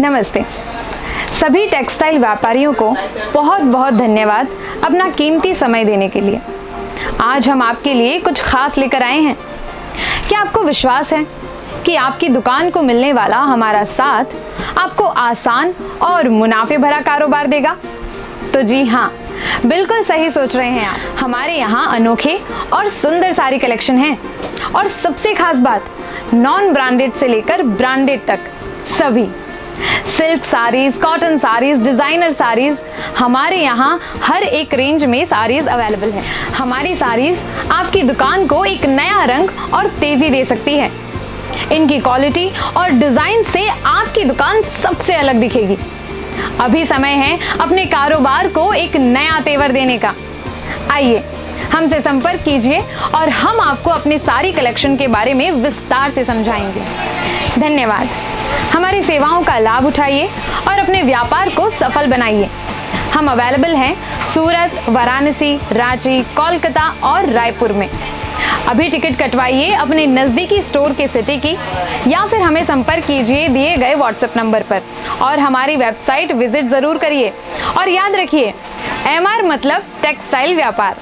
नमस्ते। सभी टेक्सटाइल व्यापारियों को बहुत बहुत धन्यवाद अपना कीमती समय देने के लिए। आज हम आपके लिए कुछ खास लेकर आए हैं। क्या आपको विश्वास है कि आपकी दुकान को मिलने वाला हमारा साथ आपको आसान और मुनाफे भरा कारोबार देगा? तो जी हाँ बिल्कुल सही सोच रहे हैं आप। हमारे यहाँ अनोखे और सुंदर सारी कलेक्शन है। और सबसे खास बात, नॉन ब्रांडेड से लेकर ब्रांडेड तक, सभी। Silk saris cotton saris designer saris, हमारे यहाँ हर एक रेंज में साड़ीज अवेलेबल है। हमारी साड़ीज आपकी दुकान को एक नया रंग और तेज़ी दे सकती है। इनकी क्वालिटी और डिज़ाइन से आपकी दुकान सबसे अलग दिखेगी। अभी समय है अपने कारोबार को एक नया तेवर देने का। आइए, हमसे संपर्क कीजिए और हम आपको अपनी सारी कलेक्शन के बारे में विस्तार से समझाएँगे। धन्यवाद। हमारी सेवाओं का लाभ उठाइए और अपने व्यापार को सफल बनाइए। हम अवेलेबल हैं सूरत, वाराणसी, रांची, कोलकाता और रायपुर में। अभी टिकट कटवाइए अपने नज़दीकी स्टोर के सिटी की या फिर हमें संपर्क कीजिए दिए गए व्हाट्सएप नंबर पर। और हमारी वेबसाइट विज़िट ज़रूर करिए। और याद रखिए एमआर मतलब टेक्सटाइल व्यापार।